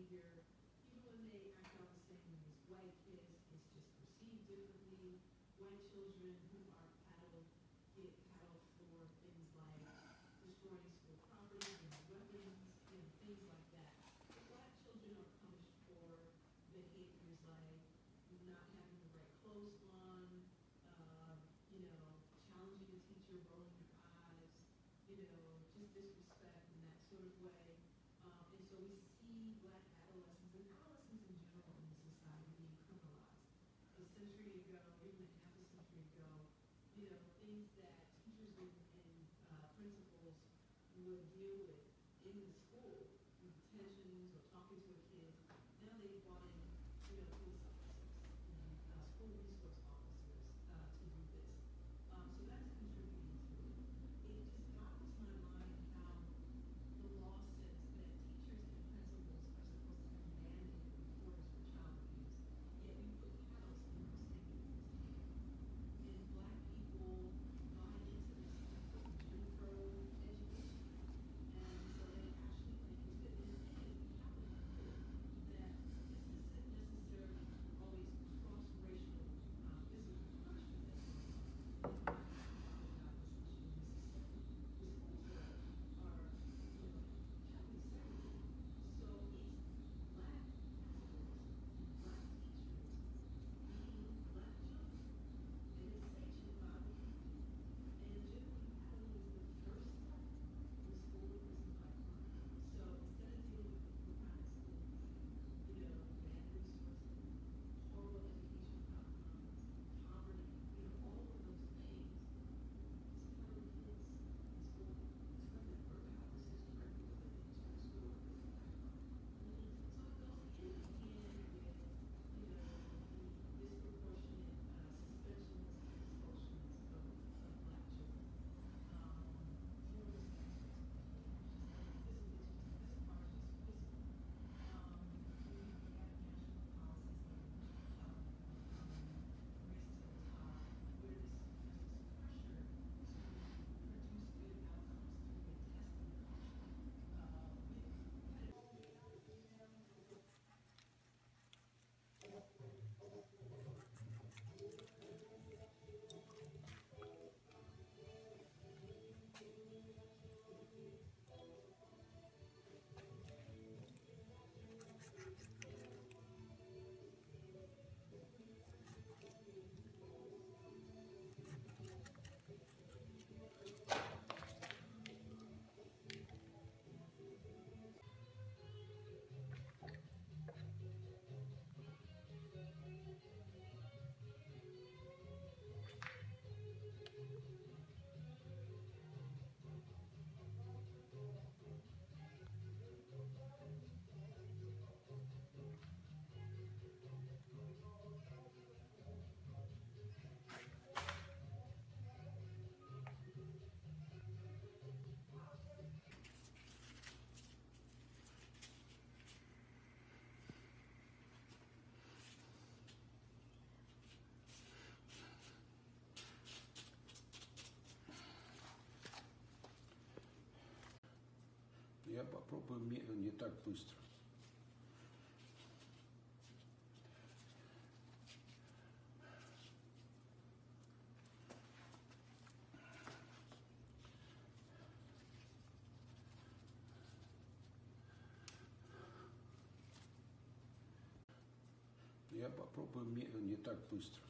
behavior, even when they act out the same as white kids, it's just perceived differently. White children who are paddled get paddled for things like destroying school property and weapons and things like that. But black children are punished for behaviors like not having the right clothes on, uh, you know, challenging a teacher, rolling your eyes, you know, just disrespect in that sort of way. Um, and so we see black adolescents and adolescents in general in society being criminalized. A century ago, even a half a century ago, you know, things that teachers and, uh, principals would deal with in the school, or talking to a kid, now they've brought in, you know, police officers and school resource officers Я попробую не так быстро. Я попробую не так быстро.